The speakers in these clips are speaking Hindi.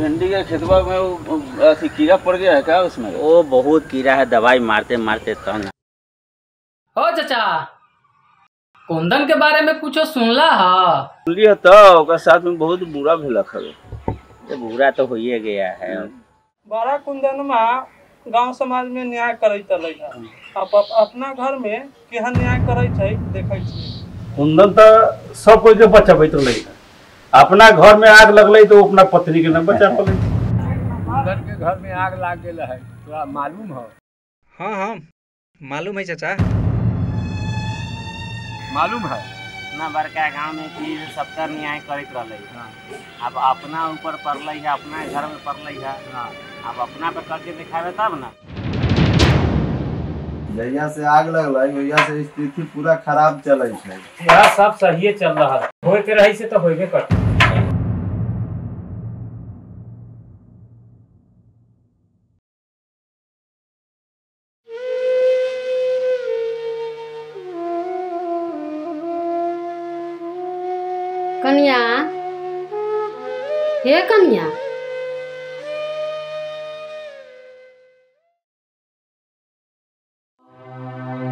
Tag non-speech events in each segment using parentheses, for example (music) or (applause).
भिंडी के खेतवा में अथी कीड़ा पड़ गया है क्या उसमें? ओ बहुत कीड़ा है दवाई मारते मारते तंग हो चाचा कुंदन के बारे में कुछ सुनला हा? सुनलिए तो ओकर साथ में बहुत बुरा भेलक है ये बुरा तो हो ही गया है। बड़ा कुंदनमा गाँव समाज में न्याय करैत अलै है। अब अप- अपना घर में केहन न्याय करे छै देखै छी कुंदन तो सब कोई के बचाबैत रहले। अपना घर में आग लगले तो अपना पत्नी के न बचा पले के घर में आग लाग गेल है तोरा मालूम हो? हाँ हाँ मालूम है चाचा। मालूम है? इतना बड़का गाँव में कि सबका न्याय करत रहले। अब अपना ऊपर पड़ले है अपना घर में पड़ले है। अब अपना पे करके दिखावे तब ना। जहिया से आग लगलै ओहिया से स्थिति पूरा खराब चल सब सही चल रहा है के रही से तो होबे करते। हे कन्या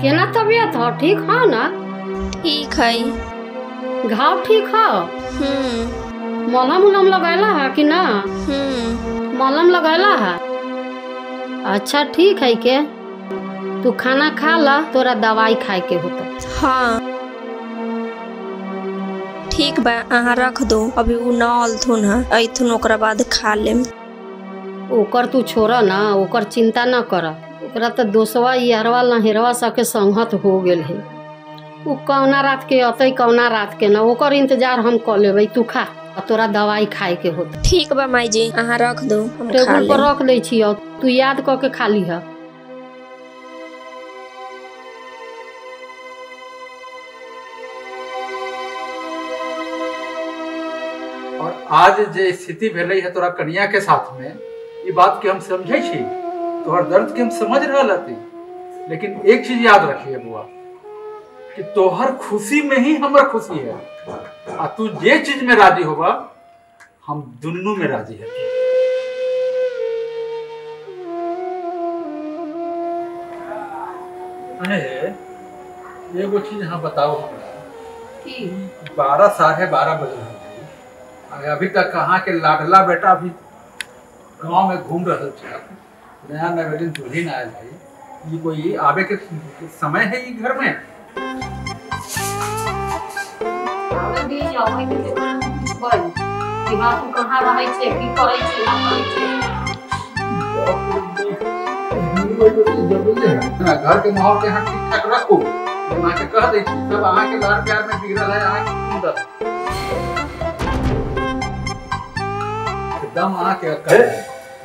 केना तबीयत हो? ठीक हो ना? ठीक है घाव ठीक हो? हम्म। मलहम उलम लगैला है कि ना? हम्म। मलहम लगैला है? अच्छा ठीक है के। तू खाना खा ला तोरा दवाई खाए के होता। हाँ। ठीक बा अहाँ रख दो। अभी उ न अलथुन है ओकरा बाद खा लेम। ओकर तू छोड़ ना ओकर चिंता न कर। ओकरा तो दोसवा यारवा लहेरवा सबके संगत हो गए है। उ कौना रात के अतै कौना रात के ना ओकर इंतज़ार हम कर लेबै तू खा। तोरा दवाई खाए के होता। ठीक बा माई जी अहाँ रख दो टेबुल पर रख छियौ तू याद कऽ के खा लीह और आज जे स्थिति भेलै है तोरा कन्या के साथ में ई बात के हम समझै छी। तोहर दर्द के हम समझ रहल हती। लेकिन एक चीज़ याद रखिए बुआ कि तोहर खुशी में ही हमर खुशी है। आ तू जे चीज़ में राज़ी होबा हम दुन्नू में राज़ी है अरे एगो चीज़ हाँ बताओ हमरा। बारह साढ़े बारह बजे। अभी तक कहाँ के लाडला बेटा अभी गाँव में घूम रहा था। नया नवेलिन दुल्हन आयल है ये कोई आवे के समय है ये घर में? ना ना, घर के माहौल के यहाँ ठीक ठाक रखो। के कह दै सब अहाँ के लाड़ प्यार में बिगड़ल है अहाँ के एकदम अहाँ के अक्कल।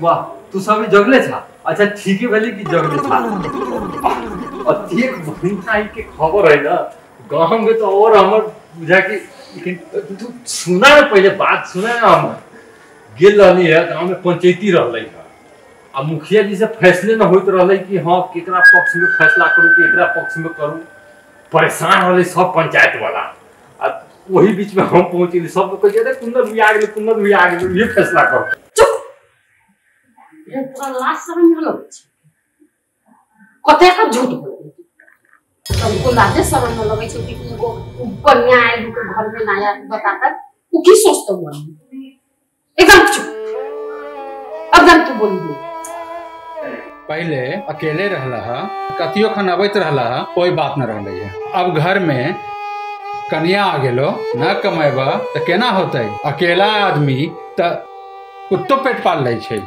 वाह तू सब जगले था। अच्छा ठीक है भले कि जगले था। और एक महीना ही के खबर है ना। गाँव में तो और हमर बुझा कि लेकिन तू सुना ना पहले बात सुना ना हम गेल रहनी है गाँव में पंचायती रहले है। आ मुखिया जी से फैसले न होइत रहले कि हाँ केकरा पक्ष में फैसला करू केकरा पक्ष में करू। परेशान रहले सब पंचायत वाला आ वही बीच में हम पहुँचे सब लोग कहिए रे कुंदन भी आ गेले कुंदन भी आ गेले ये फैसला करो। लगै कते का झूठ बोलै लाजे शरम न लगै छै कि तुमको कन्या आयल के घर में नया बताता तू की सोचतो एकदम चुप। अब तू बोली दे पहले अकेले रहला कतियो खन अबैत रहला कोई बात न रहले अब घर में कन्या आ गेलो न कमेबा तो केना होते? अकेला आदमी त कुत्तो पेट पाल लै छै।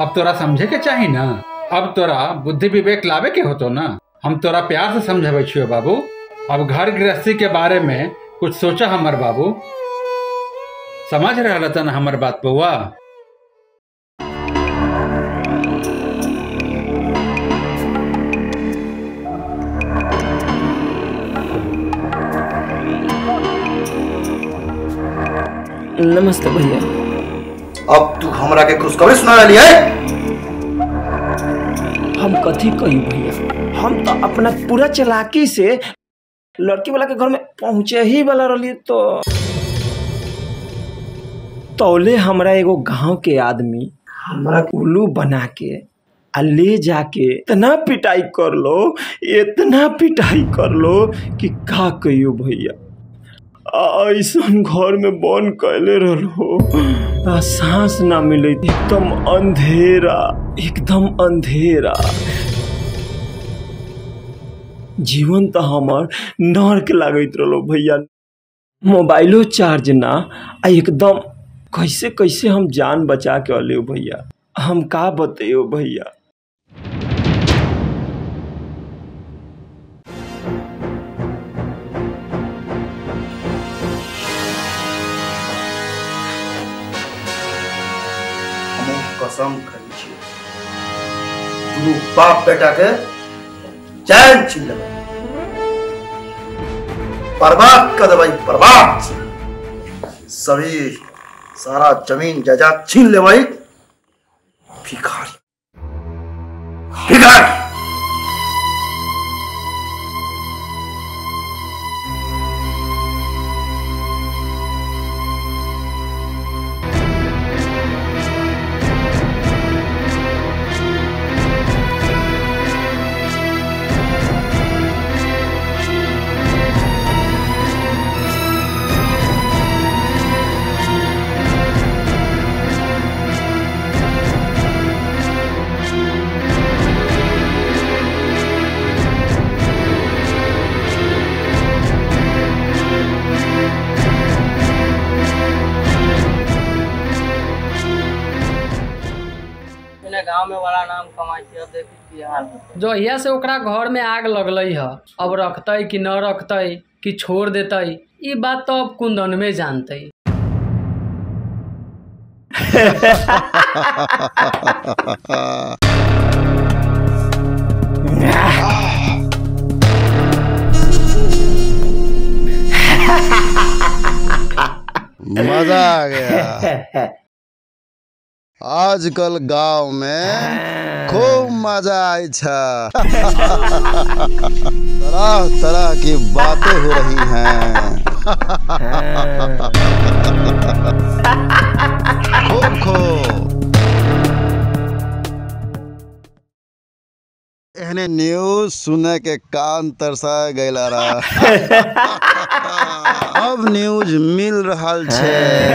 अब तोरा समझे के चाही ना। अब तोरा बुद्धि विवेक लावे के होतो ना। हम तोरा प्यार से समझावे छियो, बाबू। अब घर गृहस्थी के बारे में कुछ सोचा हमर बाबू। समझ रहल तन हमर बात बउआ नमस्ते भैया। अब तू हमरा के खुशखबरी सुना रही है? हम कथी कही भैया? हम तो अपना पूरा चलाकी से लड़की वाला के घर में पहुँचे ही वाला रही तो। तौले हमरा एगो गाँव के आदमी हमरा उल्लू बना के आ ले जाके इतना पिटाई कर लो इतना पिटाई कर लो कि का कहियो भैया? ऐसन घर में बन कैले रहलो। आ, सांस ना मिले, एकदम अंधेरा एकदम अंधेरा। जीवन तो हमार नर्क लागत रहलो भैया। मोबाइलो चार्ज ना, आ, एकदम कैसे कैसे हम जान बचा के अले भैया। हम का बतैयो भैया? कसम खाई दुनू बाप बेटा के चैन छीन ले बर्बाद कर भाई बर्बाद सभी, सारा ज़मीन, जायदाद छीन ले भाई भिखारी। भिखारी। जहिया से ओकरा घर में आग लगलई ह अब रखतई कि न रखतई कि छोड़ देतई ई बात तो अब कुंदन में जानतई (laughs) मज़ा आ गया। (laughs) आजकल गाँव में खूब मज़ा आई छा। तरह तरह की बातें हो रही हैं। खूब खूब एहने न्यूज़ सुने के कान तरसा गैला रहा (laughs) अब न्यूज़ मिल रहा छे।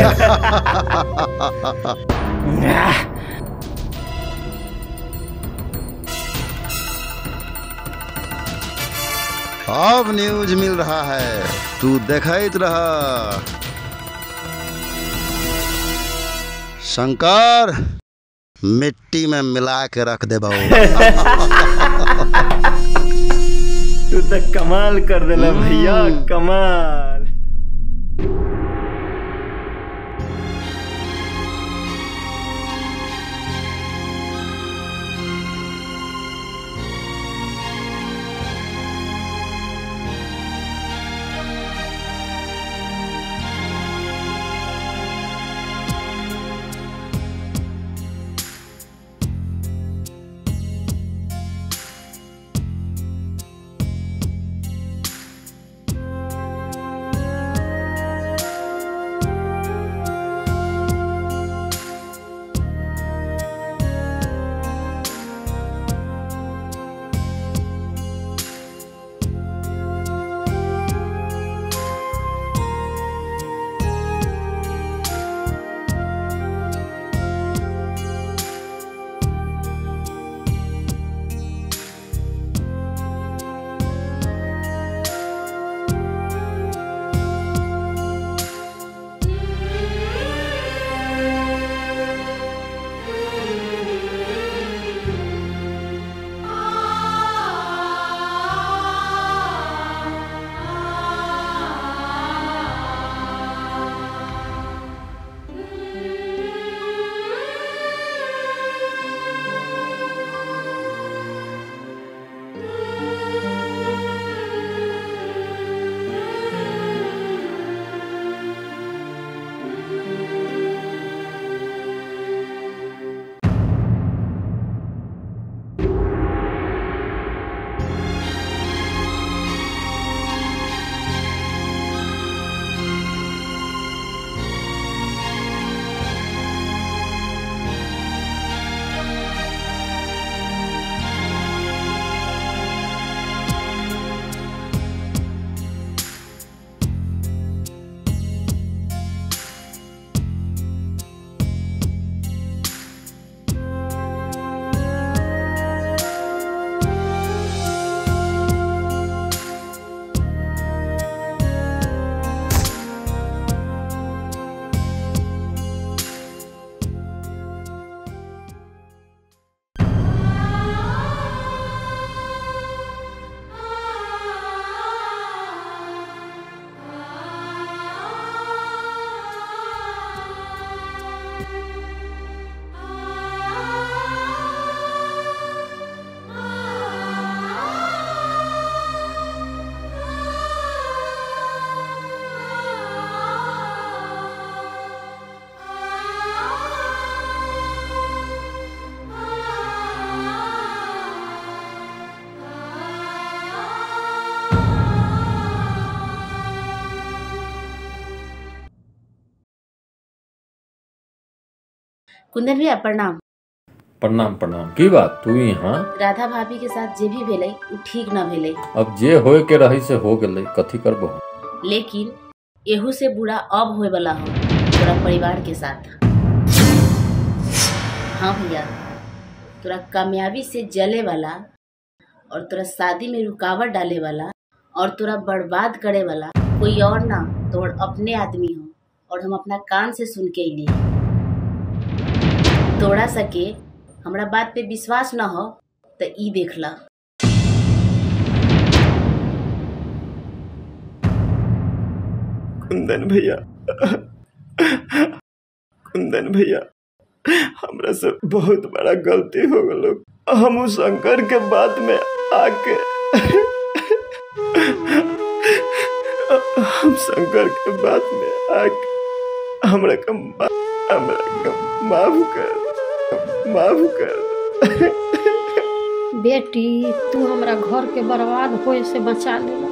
अब न्यूज़ मिल रहा है। तू देखत रहा। शंकर! मिट्टी में मिला के रख दे (laughs) तू तो कमाल कर देला भैया कमाल। कुंदन भैया प्रणाम। प्रणाम प्रणाम। की बात? तू यहाँ राधा भाभी के साथ जे भी भेलै उ ठीक न भेलै। अब जे होए के रही से हो गेलै कथी करबो? लेकिन एहू से बुरा अब होए वाला हो तोरा परिवार के साथ। हाँ भैया तोरा कामयाबी से जले वाला और तोरा शादी में रुकावट डाले वाला और तोरा बर्बाद करे वाला कोई और ना तोर अपने आदमी हो और हम अपना कान से सुन के अली तोड़ा सके, हमरा बात पे विश्वास न हो तो ई देख ला। कुंदन भैया। कुंदन भैया, हमरा से बहुत बड़ा गलती हो गलो। हम उस शंकर के बात में आके हम शंकर के बात में आके हमरा के हमरा के माफ़ कर। माफ़ कर। बेटी तू हमरा घर के बर्बाद होए से बचा लेला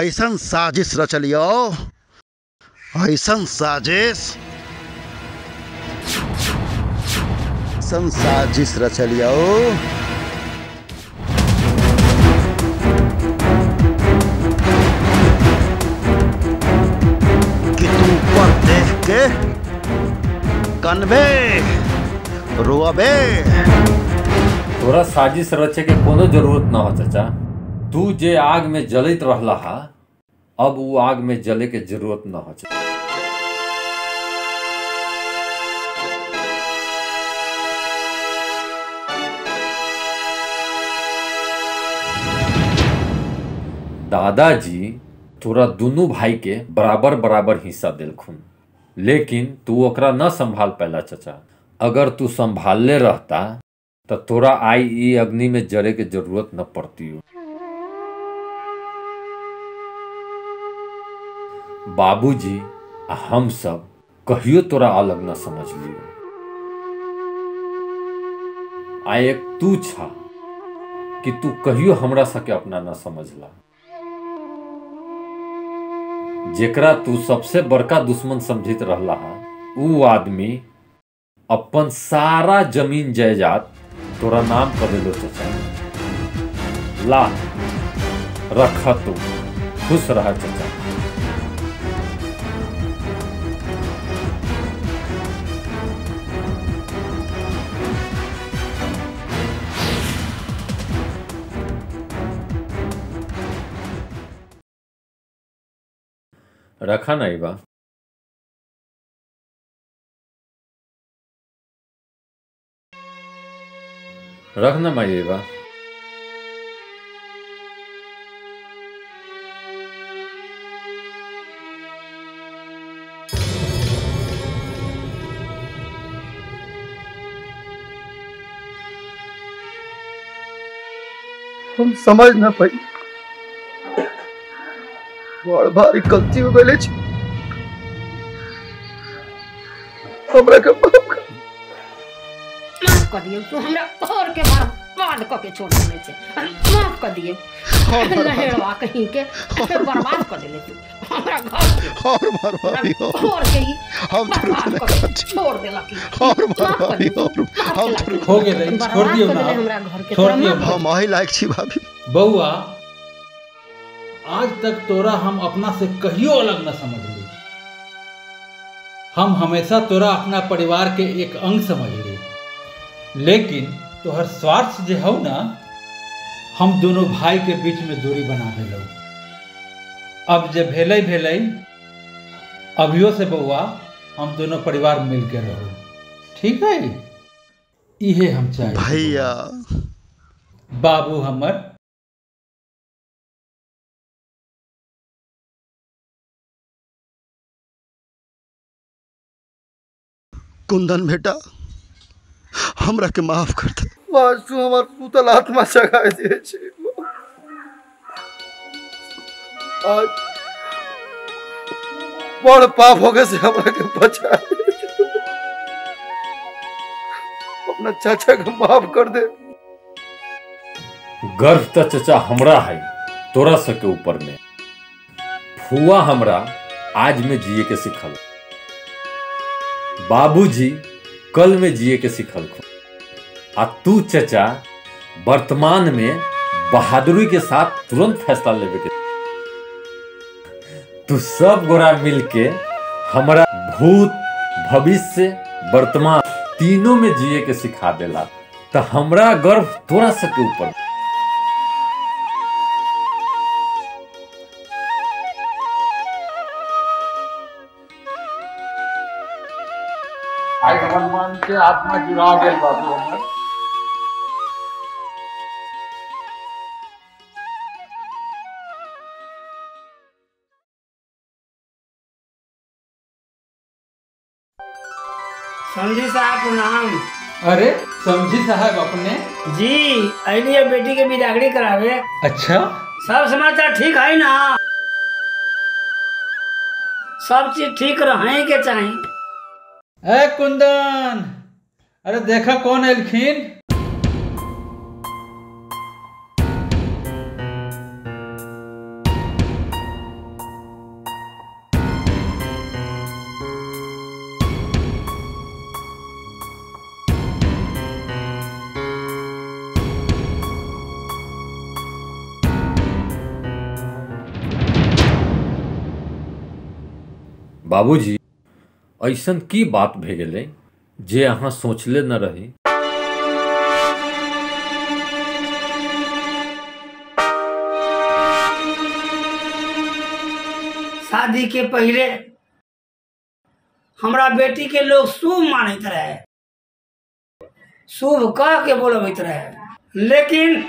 ऐसन साजिश रचलियो। ऐसन साजिश। ऐसन साजिश रचलियो कि तू ऊपर देख के कनबे रोअबे तोरा साजिश रचे के कोनो ज़रूरत न हो, चाचा। तू जे आग में जलत रहला हा, अब वो आग में जले के ज़रूरत न हो, चाचा। दादाजी तोरा दुनू भाई के बराबर बराबर हिस्सा दिलखुन। लेकिन तू ओकरा न संभाल पैला चाचा। अगर तू संभालले रहता तो तोरा आई ई अग्नि में जरे के ज़रूरत न पड़ती हो बाबूजी हम सब कहियो तोरा अलग न समझ लियो आ एक तू छा कि तू कहियो हमरा सके अपना न समझला। जेकरा तू सबसे बड़का दुश्मन समझित रहला है, ऊ आदमी अपन सारा ज़मीन जायदाद तोरा नाम कर देलो चाचा? ला, रख तू। खुश रह चाचा। रखा नहीं बा। रखना माइए बा। हम समझ ना पाई। बड़ भारी गलती हो गई हमरा के माफ़ कर। माफ़ कर दिए तू हमरा और के बर्बाद क के छोड़ देले छे माफ़ कर दिए लहेड़वा कहीं के बर्बाद कर देले तू हमरा घर और बर्बादी और और के ही हम तो का के छोड़ देला की और बर्बादी और हम तो हो गेलै छोड़ दियौ ना। हमरा घर के छोड़ दियौ। माफ़ ना हम वही लायक छी भाभी। बउआ आज तक तोरा हम अपना से कहियो अलग न समझली हम हमेशा तोरा अपना परिवार के एक अंग समझली लेकिन तोहर स्वार्थ जो हौ ना हम दोनों भाई के बीच में दूरी बना देलौ। अब जे भेलै भेलै अभियो से बउआ हम दोनों परिवार मिल के रहो। ठीक है? इहे हम चाहे। भैया। बाबू हमर कुंदन बेटा हमरा के माफ़ कर दे। वासु हमार सुतल आत्मा जगा दिए छे। आज बड़ पाप होगे से हमरा के बचा अपना चाचा के माफ़ कर दे। गर्व त चचा हमरा है तोरा सके ऊपर में। फुआ हमरा आज में जिए के सिखल। बाबूजी, कल में जिए के सिखल आ तू चचा, वर्तमान में बहादुरी के साथ तुरंत फैसला लेवे के। तू सब गोरा मिल के हमारा भूत भविष्य, वर्तमान, तीनों में जिए के सिखा देला। तो हमरा गर्व तोरा सके ऊपर। के आत्मा जुड़ा गेल बाबू हमर समझी साहब प्रणाम अरे समझी साहब अपने? जी अलिए बेटी के बिदागड़ी करावे। अच्छा। सब समाचार ठीक है ना? सब चीज़ ठीक रहे के चाहे। ए कुंदन! अरे देखा कौन एलखिन बाबूजी ऐसन की बात भे जे अहाँ सोचले न रही। शादी के पहले हमरा बेटी के लोग शुभ मानत रहे। शुभ कह के बोलबैत रहे। लेकिन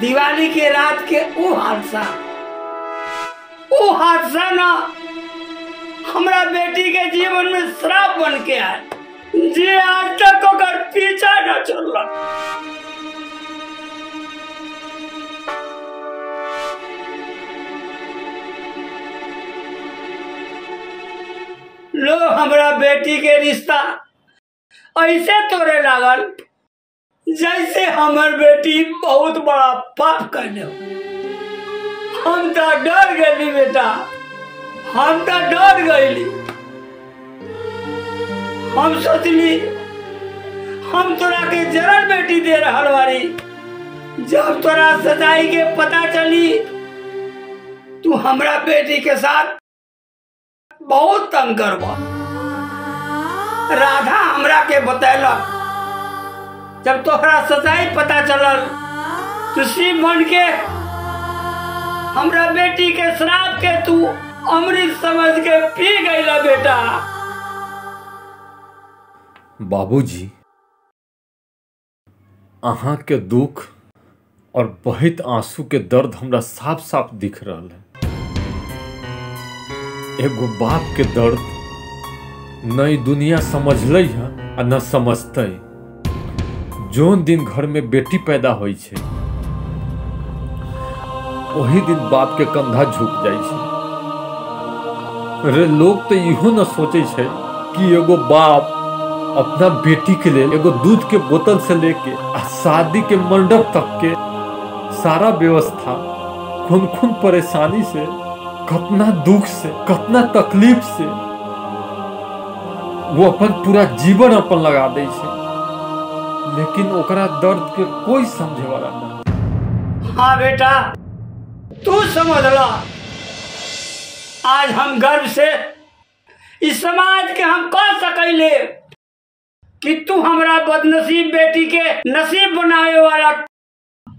दिवाली के रात के वो हादसा वो हादसा ना हमरा बेटी के जीवन में श्राप बन के आए जे आज तक पीछा न छोड़लक लोग हमरा बेटी के रिश्ता ऐसे तोड़े लागल जैसे हमर बेटी बहुत बड़ा पाप करने हो हम तो डर गई बेटा हम तो डर गईली हम सोचली, हम तोरा के जरन बेटी दे रहल बारी। जब तोरा सच्चाई के पता चली, तू हमरा बेटी के साथ बहुत तंग करबा। राधा हमरा के बतैलक, जब तोहरा सच्चाई पता चलल तो शिव बन के हमरा बेटी के श्राप के तू अमृत समझ के पी गईला बेटा। बाबूजी अहाँ के दुख और बहित आँसू के दर्द हमरा साफ़ साफ़ दिख रहल है। एगो बाप के दर्द न ई दुनिया समझले है आ न समझते जोन दिन घर में बेटी पैदा छै वही दिन बाप के कंधा झुक छै। अरे लोग तो इहो न सोचे कि एगो बाप अपना बेटी के लिए एगो दूध के बोतल से लेके शादी के मंडप तक के सारा व्यवस्था खून खून परेशानी से, कितना दुख से, कितना तकलीफ़ से, वो अपन पूरा जीवन अपन लगा दे छै। लेकिन ओकरा दर्द के कोई समझे वाला नहीं। हाँ बेटा, तू समझ ला आज हम गर्व से इस समाज के हम कह सकैले। कि तू हमरा बदनसीब बेटी के नसीब बनावे वाला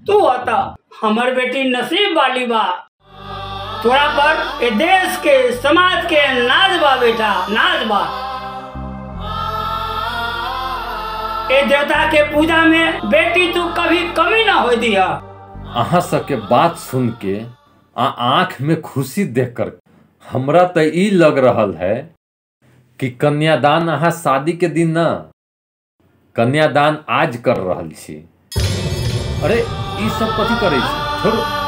तू हता। हमर बेटी नसीब वाली बा। तोरा पर ए देश के, समाज के नाज बा, बेटा, नाज बा। ए देवता के पूजा में बेटी तू कभी कमी ना हो दिया। अहाँ सबके बात सुन के आ आँख में खुशी देखकर हमरा तो ई लग रहल है कि कन्यादान अहाँ शादी के दिन न कन्यादान आज कर रहल छी। अरे ई सब कथी करै छी? छोड़ो।